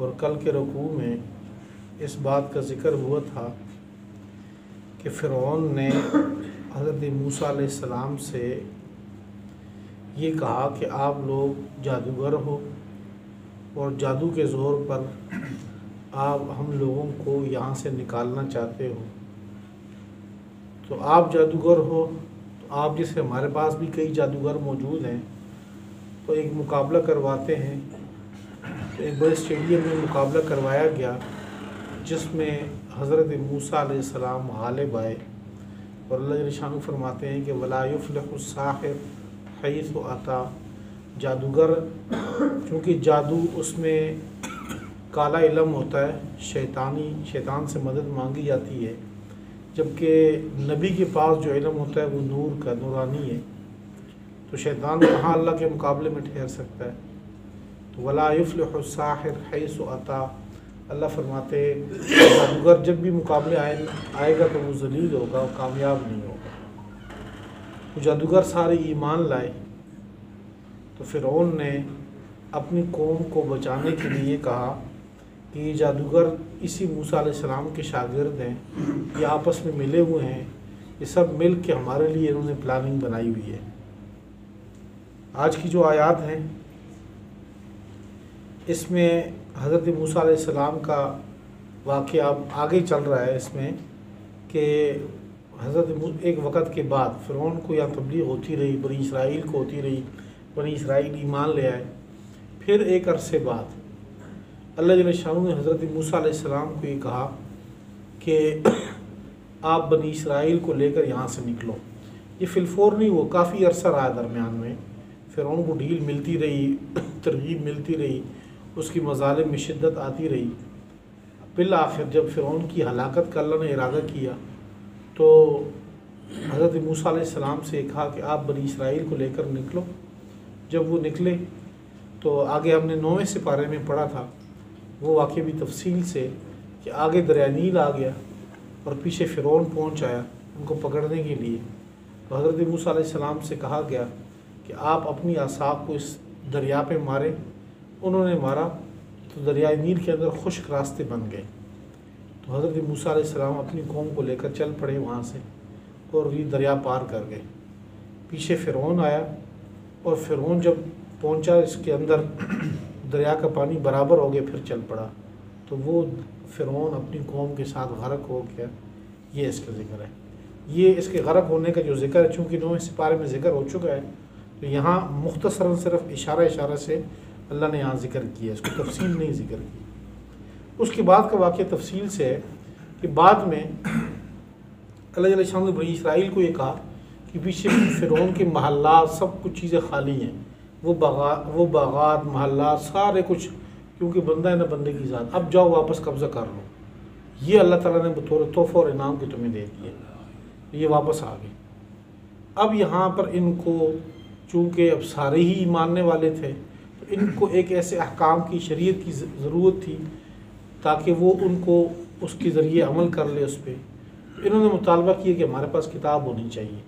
और कल के रकू में इस बात का ज़िक्र हुआ था कि फ़िरौन ने हज़रत मूसा सलाम से ये कहा कि आप लोग जादूगर हो और जादू के ज़ोर पर आप हम लोगों को यहाँ से निकालना चाहते हो। तो आप जादूगर हो तो आप जैसे हमारे पास भी कई जादूगर मौजूद हैं तो एक मुकाबला करवाते हैं बड़े स्टेडियम में मुकाबला करवाया गया, जिसमें हज़रत मूसा सलाम गालिब आए। और अल्लाह फरमाते हैं कि वलाफ़्लसाहिर हईस आता जादूगर, क्योंकि जादू उसमें काला इलम होता है, शैतानी, शैतान से मदद मांगी जाती है, जबकि नबी के पास जो इलम होता है, वो नूर का, नूरानी है। तो शैतान कहाँ अल्लाह के मुकाबले में ठहर सकता है? तो वलाफ़्लसाहिर हईस आता अल्लाह फरमाते जादूगर जब भी मुकाबले आए, आएगा तो वो जलील होगा और कामयाब नहीं होगा। तो जादूगर सारे ईमान लाए तो फिर ने अपनी कौम को बचाने के लिए कहा कि ये जादूगर इसी मूसा सलाम के शागिर्द हैं, ये आपस में मिले हुए हैं, ये सब मिल के हमारे लिए इन्होंने प्लानिंग बनाई हुई है। आज की जो आयात हैं इसमें हज़रत मूसा सलाम का वाक़ अब आगे चल रहा है इसमें कि हज़रत एक वक़्त के बाद फ़िरौन को यहाँ तब्लीग होती रही, बनी इसराइल को होती रही, बनी इसराइल ईमान ले आए। फिर एक अरसे बाद अल्लाह शाह ने हज़रत मूसा सलाम को ये कहा कि आप बनी इसराइल को लेकर यहाँ से निकलो। ये फिलफोर नहीं हुआ काफ़ी अरसा रहा दरमियान में। फिर उनको ढील मिलती रही, तरगीब मिलती रही। उसकी मजाल में शिद्दत आती रही। बिल आखिर जब फ़िरौन की हलाकत का अल्लाह ने इरादा किया तो हज़रत मूसा सलाम से कहा कि आप बनी इसराइल को लेकर निकलो। जब वो निकले तो आगे हमने नौवें सिपारे में पढ़ा था। वो वाक़ भी तफसील से कि आगे दरिया नील आ गया और पीछे फ़िरौन पहुँच आया उनको पकड़ने के लिए। तो हज़रत मूसा सलाम से कहा गया कि आप अपनी आसाब को इस दरिया पे मारें उन्होंने मारा तो दरियाए नील के अंदर खुश्क रास्ते बन गए। तो हज़रत मूसा सलाम अपनी कौम को लेकर चल पड़े वहाँ से और ये दरिया पार कर गए। पीछे फ़िरौन आया और फ़िरौन जब पहुँचा, इसके अंदर दरिया का पानी बराबर हो गया, फिर चल पड़ा। तो वो फ़िरौन अपनी कौम के साथ गरक हो गया। ये इसका ज़िक्र है। ये इसके गरक होने का जो ज़िक्र है, चूँकि नौ सिपारे में ज़िक्र हो चुका है तो यहाँ मुख्तसरा सिर्फ़ इशारा इशारा से अल्लाह ने यहाँ ज़िक्र किया, इसको तफसील नहीं ज़िक्र की। उसके बाद का वाक़ तफसील से है कि बाद में अल्लाह शाह ने बनी इसराइल को ये कहा कि पीछे फ़िरौन के महल्ला सब कुछ चीज़ें खाली हैं। वो बागा, वो बागात महल्ला सारे कुछ, क्योंकि बंदा है ना बंदे की ज़ात। अब जाओ वापस कब्ज़ा कर लो। ये अल्लाह ताला ने बतौर तोहफ़ा और इनाम के तुम्हें दे दिए ये वापस आ गए। अब यहाँ पर इनको, चूँकि अब सारे ही मानने वाले थे इनको एक ऐसे अहकाम की शरीयत की ज़रूरत थी ताकि वो उनको उसके ज़रिए अमल कर ले उस पर इन्होंने मुतालबा किया कि हमारे पास किताब होनी चाहिए।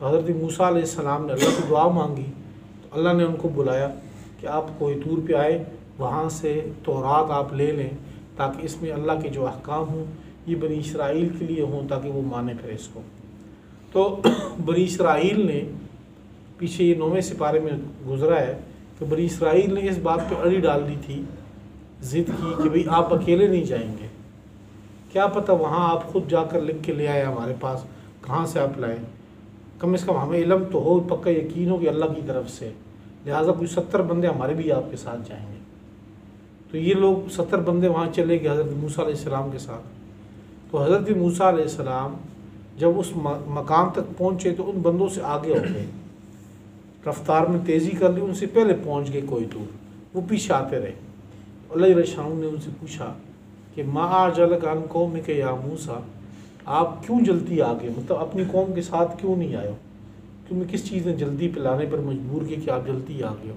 तो हज़रत मूसा सलाम ने अल्लाह की दुआ मांगी तो अल्लाह ने उनको बुलाया कि आप कोई तूर पे आए, वहाँ से तोरात आप ले लें ताकि इसमें अल्लाह के जो अहकाम हों, ये बनी इसराइल के लिए हों ताकि वो माने फिर इसको। तो बनी इसराइल ने पीछे ये नौवें सिपारे में गुजरा है कि बनी इसराइल ने इस बात पर अड़ी डाल दी थी, ज़िद की कि भाई आप अकेले नहीं जाएँगे। क्या पता वहाँ आप खुद जाकर लिख के ले आए हमारे पास, कहाँ से आप लाए? कम से कम हमें इलम तो हो, पक्का यकीन हो कि अल्लाह की तरफ़ से। लिहाजा कोई सत्तर बंदे हमारे भी आपके साथ जाएँगे। तो ये लोग सत्तर बंदे वहाँ चले गए हज़रत मूसा के साथ। तो हज़रत मूसा जब उस मकाम तक पहुँचे तो उन बंदों से आगे हो गए। रफ्तार में तेज़ी कर ली, उनसे पहले पहुँच गए कोई दूर। वो पीछे आते रहे। अल्लाह शाह ने उनसे पूछा कि, माँ जल कान कौम के या मूसा? आप क्यों जल्दी आ गए? मतलब अपनी कौम के साथ क्यों नहीं आए हो? तुम्हें किस चीज़ ने जल्दी पिलाने पर मजबूर किया कि आप जल्दी आ गए हो?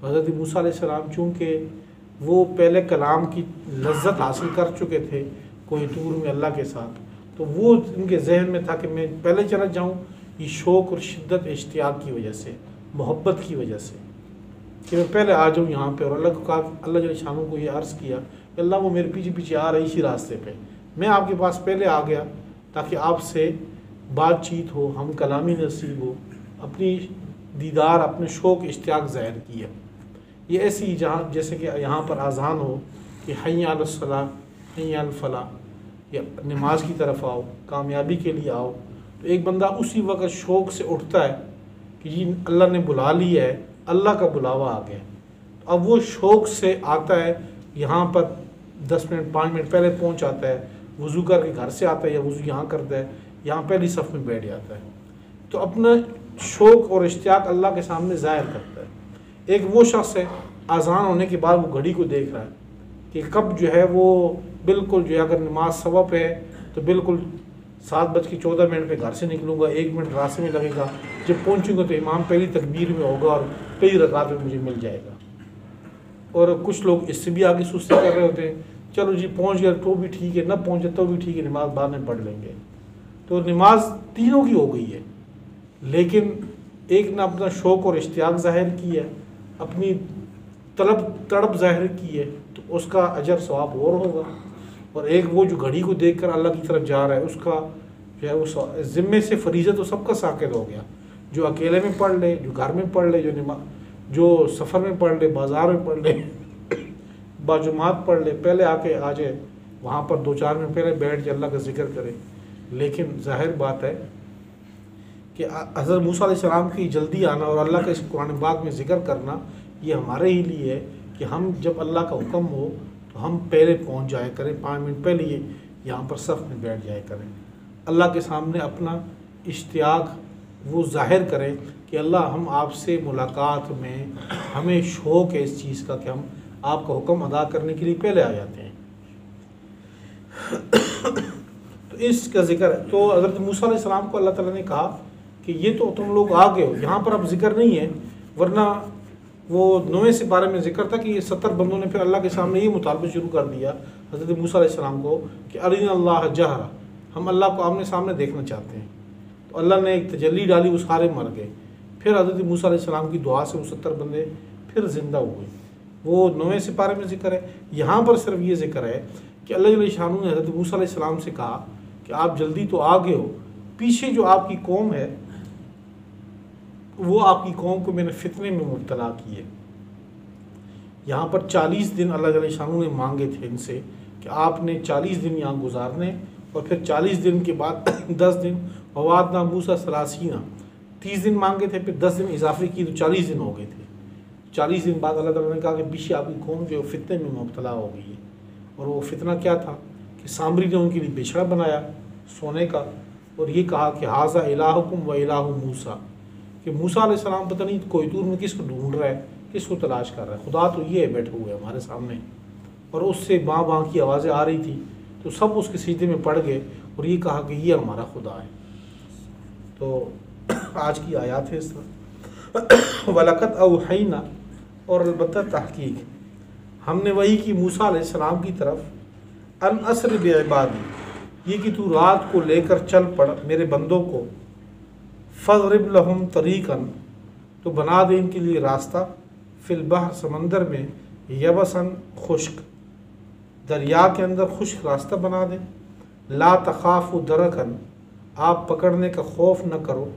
तो हज़रत मूसा सलाम, चूँकि वो पहले कलाम की लज्जत हासिल कर चुके थे कोई दूर में अल्लाह के साथ तो वो इनके जहन में था कि मैं पहले चला जाऊँ ये शौक़ और शिद्दत इश्तियाक की वजह से, मोहब्बत की वजह से। कि मैं पहले आ जाऊँ यहाँ पे और अल्लाह को कहा अल्लाह जल शानों को ये अर्ज़ किया कि अल्लाह वो मेरे पीछे पीछे आ रही इसी रास्ते पे। मैं आपके पास पहले आ गया ताकि आपसे बातचीत हो, हम कलामी नसीब हो, अपनी दीदार, अपने शौक़, इश्तियाक ज़ाहिर किया। ये ऐसी जहाँ, जैसे कि यहाँ पर आज़ान हो कि हईसला फला या नमाज़ की तरफ़ आओ, कामयाबी के लिए आओ तो एक बंदा उसी वक्त शौक़ से उठता है कि जी, अल्लाह ने बुला लिया है, अल्लाह का बुलावा आ गया। तो अब वो शौक़ से आता है, यहाँ पर दस मिनट, पाँच मिनट पहले पहुँच आता है, वज़ू करके घर से आता है या वज़ू यहाँ करता है, यहाँ पहली सफ़ में बैठ जाता है। तो अपना शौक़ और इश्तियाक अल्लाह के सामने ज़ाहिर करता है। एक वो शख्स है, आज़ान होने के बाद वो घड़ी को देख रहा है कि कब जो है वो बिल्कुल जो है, अगर नमाज़ सबब है तो बिल्कुल सात बज के चौदह मिनट पे घर से निकलूँगा, एक मिनट रास्ते में लगेगा। जब पहुँचूँगा तो इमाम पहली तकबीर में होगा और पहली रकात में मुझे मिल जाएगा। और कुछ लोग इससे भी आगे सुस्ती कर रहे होते हैं, चलो जी, पहुँच गया तो भी ठीक है, ना पहुँचे तो भी ठीक है, नमाज़ बाद में पढ़ लेंगे। तो नमाज़ तीनों की हो गई है, लेकिन एक ने अपना शौक़ और इश्तियाक ज़ाहिर किया, अपनी तलब तड़प ज़ाहिर की है तो उसका अजर स्वाब और होगा। और एक वो जो घड़ी को देख कर अल्लाह की तरफ़ जा रहा है, उसका जो है वो ज़िम्मे से फरीज़त तो सबका साकित हो गया। जो अकेले में पढ़ ले, जो घर में पढ़ ले, जो नमा, जो सफ़र में पढ़ ले, बाज़ार में पढ़ ले, बाजुमात पढ़ ले, पहले आके आ जाए, वहाँ पर दो चार मिनट पहले बैठ जाए, अल्लाह का ज़िक्र करे। लेकिन ज़ाहिर बात है कि हज़रत मूसा सलाम की जल्दी आना और अल्लाह के इस कुरान बाग में ज़िक्र करना, ये हमारे ही लिए है कि हम जब अल्लाह का हुक्म हो तो हम पहले पहुँच जाया करें, पाँच मिनट पहले ये यहाँ पर सफ़ में बैठ जाया करें। अल्लाह के सामने अपना इश्तियाक वो ज़ाहिर करें कि अल्लाह हम आपसे मुलाकात में हमें शौक़ है इस चीज़ का कि हम आपका हुक्म अदा करने के लिए पहले आ जाते हैं। तो इसका ज़िक्र है तो हज़रत मूसा सलाम को अल्लाह ताला ने कहा कि ये तो तुम लोग आ गए हो, यहाँ पर अब ज़िक्र नहीं है, वरना वो नवे से बारे में ज़िक्र था कि ये सत्तर बंदों ने फिर अल्लाह के सामने ये मुतालबा शुरू कर दिया हज़रत मूसा सलाम को कि अरिन अल्लाह जहरा, हम अल्लाह को आमने सामने देखना चाहते हैं। तो अल्लाह ने एक तजली डाली वो सारे मर गए। फिर हज़रत मूसा सलाम की दुआ से वो सत्तर बंदे फिर ज़िंदा हुए। वो नवे सिपारे में ज़िक्र है। यहाँ पर सिर्फ़ ये ज़िक्र है कि अल्लाह शाह ने हज़रत मूसा सलाम से कहा कि आप जल्दी तो आ गए हो, पीछे जो आपकी कौम है वो आपकी कौम को मैंने फितने में मुबतला किए यहाँ पर चालीस दिन अल्लाह शाह ने मांगे थे इनसे कि आपने चालीस दिन यहाँ गुजारने और फिर चालीस दिन के बाद दस दिन अवाद ना मूसा सलासीना, तीस दिन मांगे थे, फिर दस दिन इजाफे की तो चालीस दिन हो गए थे। चालीस दिन बाद अल्लाह ताला ने कहा कि पीछे आपकी कौम जो फितने में मुबतला हो गई है। और वो फितना क्या था कि सामरी ने उनके लिए बिछड़ा बनाया सोने का और ये कहा कि हाजा इलाहुकुम व इलाह मूसा। कि मूसा सलाम पता नहीं कोई दूर में किसको ढूंढ रहा है, किसको तलाश कर रहा है। खुदा तो ये बैठे हुए हमारे सामने। और उससे बाँ बाँ की आवाज़ें आ रही थी तो सब उसके सीधे में पड़ गए और ये कहा कि ये हमारा खुदा है। तो आज की आयात है इस तरह वलकत अवहैना और अलबत् तहकीक। हमने वही की मूसा सलाम की तरफ़ अन असर बेबादी ये कि तू रात को लेकर चल पड़ मेरे बंदों को फ़रब लहम तरीक़न तो बना दे इनके लिए रास्ता फिलबहर समंदर में यबसन खुश्क, दरिया के अंदर खुश्क रास्ता बना दें। ला तखाफ दरकन, आप पकड़ने का खौफ न करो,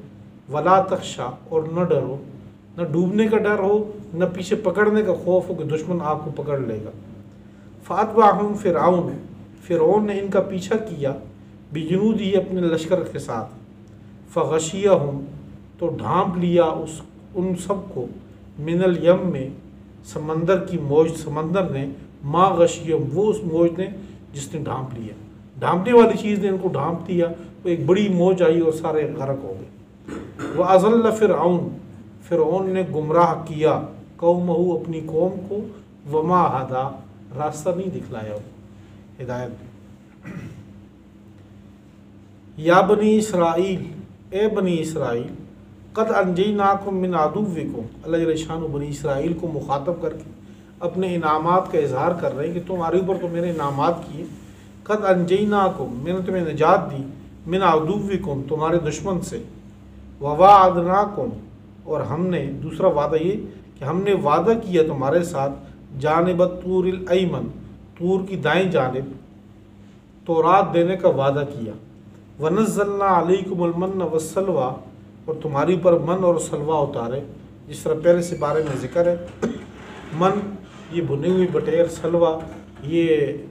वला तख्शा और न डरो, न डूबने का डर हो, न पीछे पकड़ने का खौफ हो कि दुश्मन आपको पकड़ लेगा। फातवा फ़ातवाहम फ़िरौन फ़िरौन ने इनका पीछा किया, बिजनूद ही अपने लश्कर के साथ। फ़शिया हूँ तो ढांप लिया उस, उन सबको। मिनल यम में समंदर की मौज, समंदर ने, माँ गशियम वो उस मौज ने जिसने ढांप लिया। ढांपने वाली चीज़ ने इनको ढांप दिया वो एक बड़ी मौज आई और सारे गर्क हो गए। वह अजल्ला फिर फिर ने गुमराह किया, कौमहू अपनी कौम को, वमा हदा, रास्ता नहीं दिखलाया। हिदायत। या बनी इसराइल ए बनी इसराइल, कद अनजी नाकुम मिन आदुविकुम। अल्लाह शान बनी इसराइल को मुखातब करके अपने इनामात का इजहार कर रहे हैं कि तुम्हारे ऊपर तो मेरे इनामात किए। कद अनजी नाकुम मैंने तुम्हें निजात दी, मिन आदुविकुम, तुम्हारे दुश्मन से। ववा अदनाकुम और हमने, दूसरा वादा ये कि हमने वादा किया तुम्हारे साथ जानब तूर अमन तूर की दाएँ जानब तो रात देने का वादा किया। वनज़ल्ला अलैकुमन वसलवा और तुम्हारी पर मन और सलवा उतारे। जिस तरह पहले से बारे में ज़िक्र है, मन, ये भुनी हुई बटेर, सलवा, ये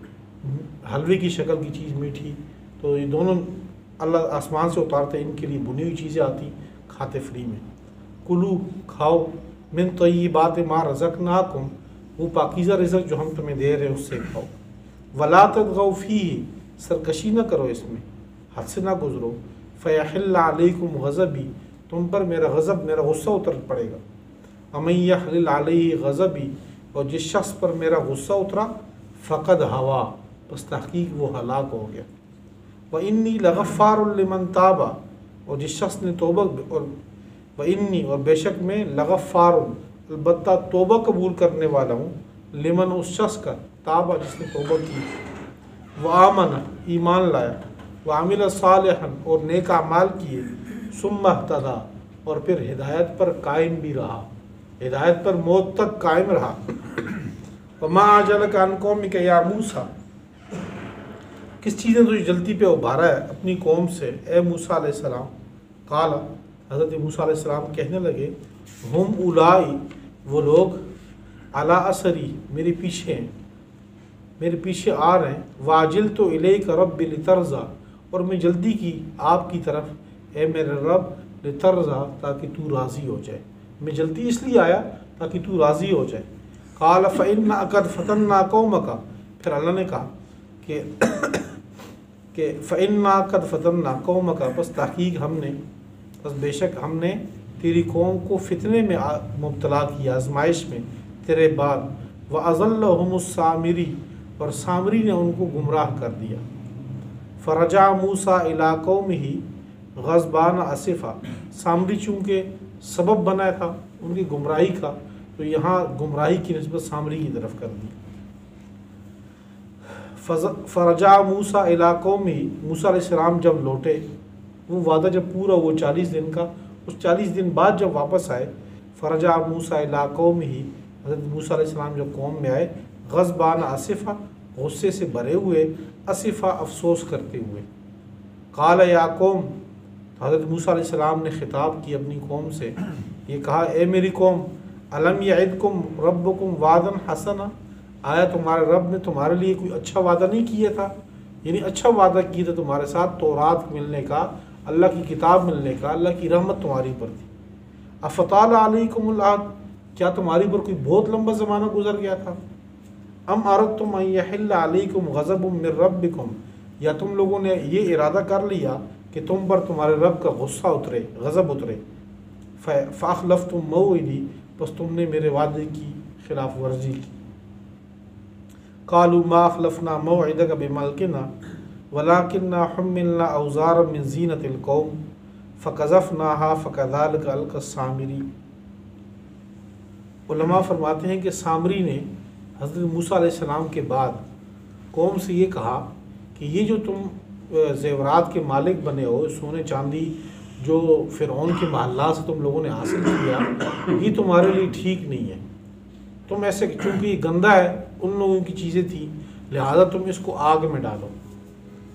हलवे की शक्ल की चीज़ मीठी तो ये दोनों अल्लाह आसमान से उतारते इनके लिए बुनी हुई चीज़ें आती, खाते फ्री में। कुलू, खाओ, मिन तो ये बात माँ रजक ना कुम वो पाकिज़ा रिजक जो हम तुम्हें दे रहे हैं, उससे खाओ। वला तौफ़ी सरकशी न करो इसमें। हद से ना गुजरो फ़याकुम गज़बी। तुम पर मेरा गज़ब, मेरा गुस्सा उतर पड़ेगा। अमैया गज़बी। और जिस शख्स पर मेरा गुस्सा उतरा, फ़कद हवा। बस तहकीक वो हलाक हो गया। व इन्नी लगफ़ारमन ताबा। और जिस शख्स ने तोबा और व इन्नी, और बेशक में लगफ़ार अलबत् तोबा कबूल करने वाला हूँ, लिमन उस शख्स का ताबा जिसने तोबा की व आमन, ईमान लाया। वामिल सालहन और नेक अमाल किए, सुम्मा तदा, और फिर हिदायत पर कायम भी रहा। हिदायत पर मौत तक कायम रहा। वमा आजल का अनकौम के मूसा? किस चीज़ ने तुझे जल्दी पे उभारा है अपनी कौम से? ए मूसा सलाम काला, हज़रत मूसा सलाम कहने लगे, हम उलाई, वो लोग अला असरी, मेरे पीछे हैं, मेरे पीछे आ रहे हैं। वाजिल तो इले का रब बिलतरज़ा और मैं जल्दी की आपकी तरफ़ ए मेरे रब लितरज़ा ताकि तू राज़ी हो जाए। मैं जल्दी इसलिए आया ताकि तू राज़ी हो जाए। काल फ़ैन अकद फ़तन ना कौम का फिर अल्लाह ने कहा कि कि फ़ैन नाकद फ़तन ना कौम का बस तहकीक हमने, बस बेशक हमने तेरी कौम को फितने में मुबतला किया आजमाइश में, तेरे बाद। व अज़ल्लमसामरी और सामरी ने उनको गुमराह कर दिया। फ़रजा मूसा इलाक़ों में ही गज़बान आसिफ़ा सामरी चूँकि सबब बनाया था, उनकी गुमराही का तो यहाँ गुमराही की नस्बत सामरी की तरफ़ कर दी। फ़रजा मूसा इलाक़ों में ही मूसा जब लौटे, वो वादा जब पूरा हुआ चालीस दिन का, उस चालीस दिन बाद जब वापस आए, फ़रजा मूसा इलाक़ों में ही हज़रत मूसा जब कौम में आए, गज़बान आसिफ़ा गुस्से से भरे हुए असिफ़ा अफसोस करते हुए। काल या कौम तो हज़रत मूसा सलाम ने ख़िताब की अपनी कौम से ये कहा, ए मेरी कौम, अलम यदकुम रबकुम वादन हसना? आया तुम्हारे रब ने तुम्हारे लिए कोई अच्छा वादा नहीं किया था? यानी अच्छा वादा किया था तुम्हारे साथ तो रात मिलने का, अल्लाह की किताब मिलने का, अल्लाह की रहमत तुम्हारी पर थी। अफ़ताल अलकुमद क्या तुम्हारी पर कोई बहुत लंबा ज़माना गुजर गया था? अम अरत तुम अलकुम गज़ब मिर रबिकुम या तुम लोगों ने ये इरादा कर लिया कि तुम पर तुम्हारे रब का गुस्सा उतरे, गज़ब उतरे। फ़ाखलफ तुम मऊदी बस तुमने मेरे वादे की खिलाफ वर्जी की। कालू माखलफना मऊद का बेमलकिना, वलाकिन्ना हमलना अवज़ार मिन जीनतलकौम फ़कज़फ़ ना हा फ़कदाल का अलकसामरी फरमाते हैं कि सामरी ने हज़रत मूसा सलाम के बाद कौम से ये कहा कि ये जो तुम जेवरात के मालिक बने हो, सोने चांदी जो फ़िरौन के महल्ला से तुम लोगों ने हासिल किया, ये तुम्हारे लिए ठीक नहीं है। तुम ऐसे चूँकि गंदा है, उन लोगों की चीज़ें थी, लिहाजा तुम इसको आग में डालो।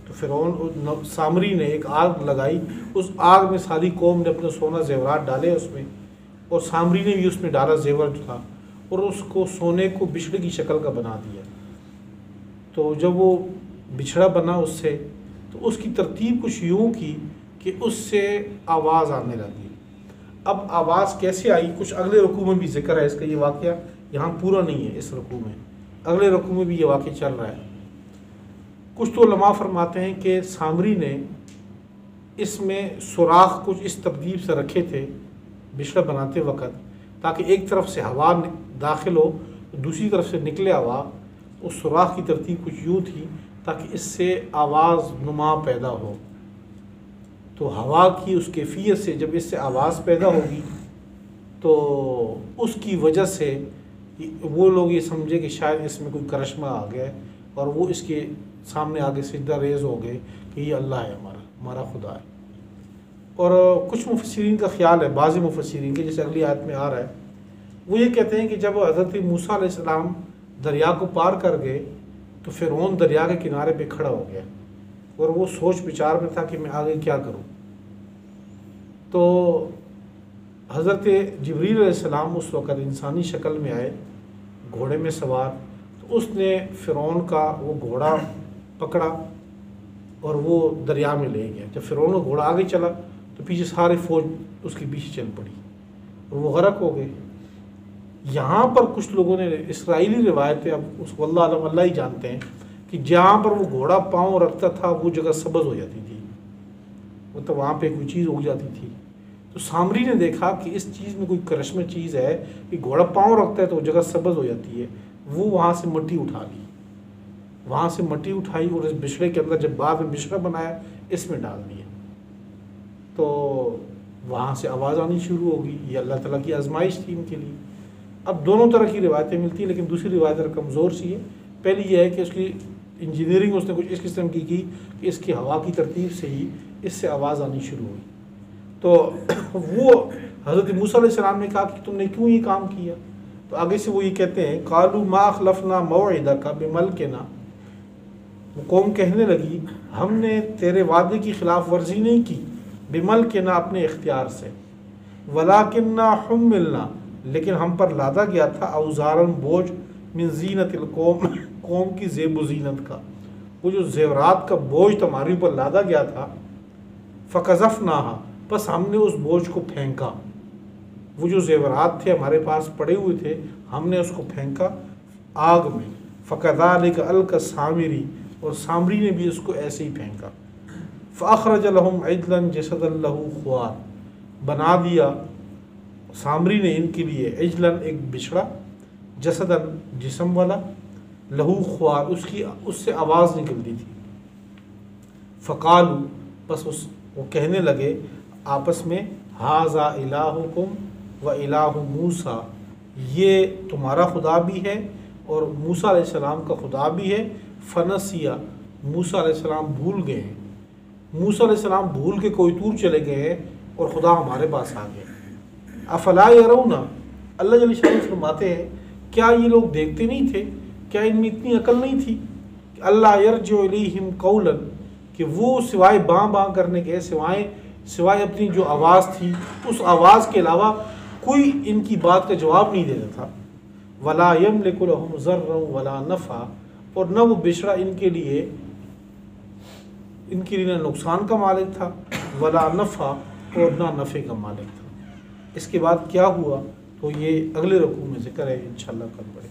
तो फ़िरौन सामरी ने एक आग लगाई, उस आग में सारी कौम ने अपना सोना जेवरात डाले उसमें, और सामरी ने भी उसमें डाला, जेवर जो था। और उसको सोने को बिछड़े की शक्ल का बना दिया। तो जब वो बिछड़ा बना उससे तो उसकी तरतीब कुछ यूँ की कि उससे आवाज़ आने लगी। अब आवाज़ कैसे आई? कुछ अगले रकू में भी ज़िक्र है इसका ये वाक़ यहाँ पूरा नहीं है इस रकू में। अगले रकू में भी ये वाक़ चल रहा है। कुछ तो लमा फरमाते हैं कि सामरी ने इसमें सुराख कुछ इस तब्दीब से रखे थे, बिछड़ा बनाते वक़्त, ताकि एक तरफ़ से हवा दाखिल हो, दूसरी तरफ़ से निकले हवा उस सुराख की तरतीब कुछ यूँ थी ताकि इससे आवाज़ नुमा पैदा हो। तो हवा की उस कैफियत से जब इससे आवाज़ पैदा होगी तो उसकी वजह से वो लोग ये समझे कि शायद इसमें कोई करश्मा आ गया और वो इसके सामने आगे सीधा रेज हो गए कि ये अल्लाह है हमारा हमारा खुदा है। और कुछ मुफसरीन का ख्याल है, बाज़ मुफसरीन के, जैसे अगली आयत में आ रहा है। वो ये कहते हैं कि जब हज़रत मूसा सलाम दरिया को पार कर गए तो फिर दरिया के किनारे पे खड़ा हो गया। और वो सोच विचार में था कि मैं आगे क्या करूँ। तो हज़रत जबरील उस वक़्त इंसानी शक्ल में आए, घोड़े में सवार। तो उसने फ़िरौन का वो घोड़ा पकड़ा और वो दरिया में ले गया। जब फ़िरौन का घोड़ा आगे चला तो पीछे सारी फ़ौज उसके पीछे चल पड़ी और वो गरक हो गए। यहाँ पर कुछ लोगों ने इसराइली रिवायतें अब उसको अल्लाह अल्लाह ही जानते हैं कि जहाँ पर वो घोड़ा पाँव रखता था, वो जगह सब्ज़ हो जाती थी। मतलब तो वहाँ पे कोई चीज़ उग जाती थी। तो सामरी ने देखा कि इस चीज़ में कोई करश्म चीज़ है कि घोड़ा पाँव रखता है तो जगह सब्ज़ हो जाती है। वो वहाँ से मट्टी उठा ली। वहाँ से मट्टी उठाई और इस बिछड़े के अंदर जब बाद में बिछड़ा बनाया, इसमें डाल दिया। तो वहाँ से आवाज़ आनी शुरू होगी ये अल्लाह ताला की आजमाइश थी इनके लिए। अब दोनों तरह की रिवायतें मिलती हैं, लेकिन दूसरी रिवायत कमज़ोर सी है, पहली यह है कि उसकी इंजीनियरिंग उसने कुछ इस किस्म की की कि इसकी हवा की तरतीब से ही इससे आवाज़ आनी शुरू हुई। तो वो हज़रत मूसम ने कहा कि तुमने क्यों ये काम किया? तो आगे से वो ये कहते हैं, कालू मा खलफना मोदा का बेमल के ना वो कौम कहने लगी, हमने तेरे वादे की खिलाफ वर्जी नहीं की बेमल के ना अपने इख्तियार से। वला ना हम मिलना लेकिन हम पर लादा गया था अवजारन बोझ मिन जीनत कौम कौम की जेब जीनत का। वो जो जेवरात का बोझ तुम्हारे ऊपर लादा गया था फ़कज़फ़ ना बस हमने उस बोझ को फेंका। वो जो जेवरात थे हमारे पास पड़े हुए थे, हमने उसको फेंका आग में। फ़कदाल का अल का सामरी और सामरी ने भी उसको ऐसे ही फेंका। फ़ाखरजलहम अजलन जसदल्लहू ख्वार। बना दिया सामरी ने इनके लिए अजलन एक बिछड़ा, जसदन जिसम वाला, लहू ख्वार, उसकी, उससे आवाज़ निकलती थी। फ़कालू, बस उस, वो कहने लगे, आपस में, हाजा इलाहुकुम व इलाह मूसा, ये तुम्हारा खुदा भी है और मूसा सलाम का खुदा भी है। फ़नसिया, मूसा सलाम भूल गए हैं। मूसा सलाम भूल के कोई दूर चले गए हैं और खुदा हमारे पास आ गए अफला यरौना? अल्लाह जल फरमाते हैं, क्या ये लोग देखते नहीं थे? क्या इनमें इतनी अकल नहीं थी? अल्लाह यरजम कौलन, कि वो सिवाय बाँ बाँ करने के सिवाय सिवाय अपनी जो आवाज़ थी, उस आवाज़ के अलावा कोई इनकी बात का जवाब नहीं देता था। वला यम ज़र्र वला नफ़ा, और न वो बिछड़ा इनके लिए इनके लिए नुकसान का मालिक था, वला नफ़ा, और ना नफ़े का मालिक था। इसके बाद क्या हुआ तो ये अगले रकू में ज़िक्र है इन कल पड़े